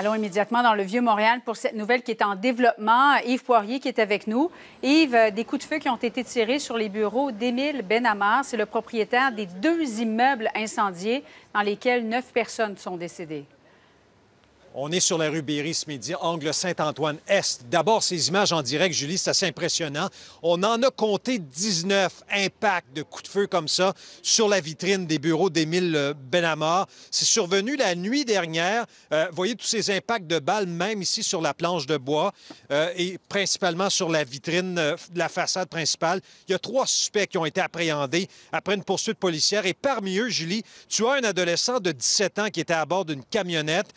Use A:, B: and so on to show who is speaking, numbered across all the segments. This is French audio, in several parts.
A: Allons immédiatement dans le Vieux-Montréal pour cette nouvelle qui est en développement. Yves Poirier qui est avec nous. Yves, euh, des coups de feu qui ont été tirés sur les bureaux d'Émile Benamar. C'est le propriétaire des deux immeubles incendiés dans lesquels neuf personnes sont décédées.
B: On est sur la rue Berry ce midi, angle Saint-Antoine-Est. D'abord, ces images en direct, Julie, c'est assez impressionnant. On en a compté 19 impacts de coups de feu comme ça sur la vitrine des bureaux d'Émile euh, Benamar. C'est survenu la nuit dernière. Euh, voyez tous ces impacts de balles, même ici sur la planche de bois euh, et principalement sur la vitrine de la façade principale. Il y a trois suspects qui ont été appréhendés après une poursuite policière. Et parmi eux, Julie, tu as un adolescent de 17 ans qui était à bord d'une camionnette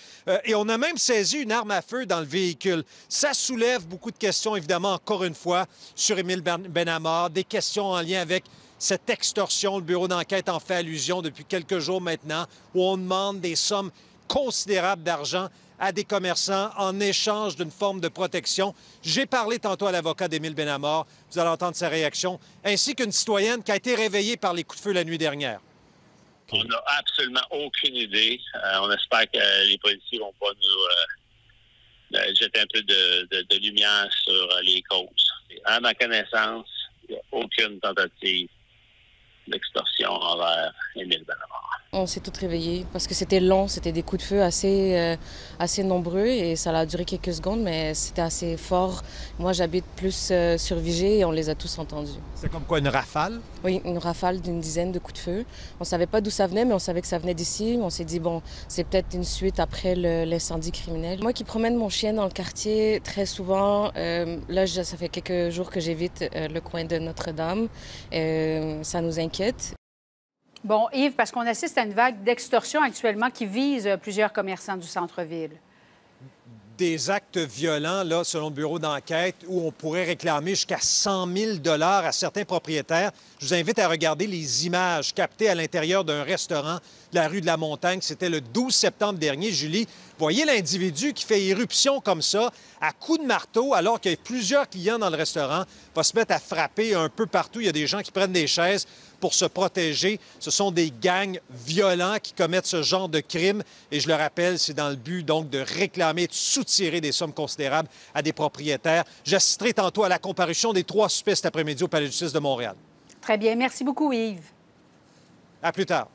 B: et on a même saisi une arme à feu dans le véhicule. Ça soulève beaucoup de questions, évidemment, encore une fois, sur Émile Benamar, des questions en lien avec cette extorsion. Le bureau d'enquête en fait allusion depuis quelques jours maintenant, où on demande des sommes considérables d'argent à des commerçants en échange d'une forme de protection. J'ai parlé tantôt à l'avocat d'Émile Benamar, vous allez entendre sa réaction, ainsi qu'une citoyenne qui a été réveillée par les coups de feu la nuit dernière.
C: On n'a absolument aucune idée. Euh, on espère que les policiers vont pas nous euh, jeter un peu de, lumière sur euh, les causes. À ma connaissance, il n'y a aucune tentative d'extorsion envers Émile Benamar.
D: On s'est tous réveillés parce que c'était long, c'était des coups de feu assez, euh, assez nombreux et ça a duré quelques secondes, mais c'était assez fort. Moi, j'habite plus euh, sur Vigée et on les a tous entendus.
B: C'est comme quoi, une rafale?
D: Oui, une rafale d'une dizaine de coups de feu. On savait pas d'où ça venait, mais on savait que ça venait d'ici. On s'est dit, bon, c'est peut-être une suite après l'incendie criminel. Moi qui promène mon chien dans le quartier très souvent, euh, là, ça fait quelques jours que j'évite le coin de Notre-Dame. ça nous inquiète.
A: Bon, Yves, parce qu'on assiste à une vague d'extorsion actuellement qui vise plusieurs commerçants du centre-ville.
B: Des actes violents, là, selon le bureau d'enquête, où on pourrait réclamer jusqu'à 100 000 à certains propriétaires. Je vous invite à regarder les images captées à l'intérieur d'un restaurant la rue de la Montagne. C'était le 12 septembre dernier. Julie, voyez l'individu qui fait irruption comme ça, à coups de marteau, alors qu'il y a plusieurs clients dans le restaurant, va se mettre à frapper un peu partout. Il y a des gens qui prennent des chaises pour se protéger. Ce sont des gangs violents qui commettent ce genre de crimes. Et je le rappelle, c'est dans le but donc de réclamer, de soutirer des sommes considérables à des propriétaires. J'assisterai tantôt à la comparution des trois suspects cet après-midi au Palais de justice de Montréal.
A: Très bien. Merci beaucoup, Yves.
B: À plus tard.